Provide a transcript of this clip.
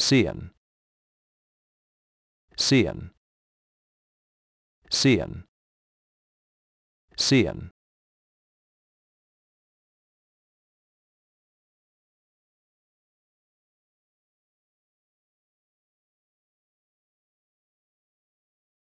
Sehen. Sehen. Sehen. Sehen.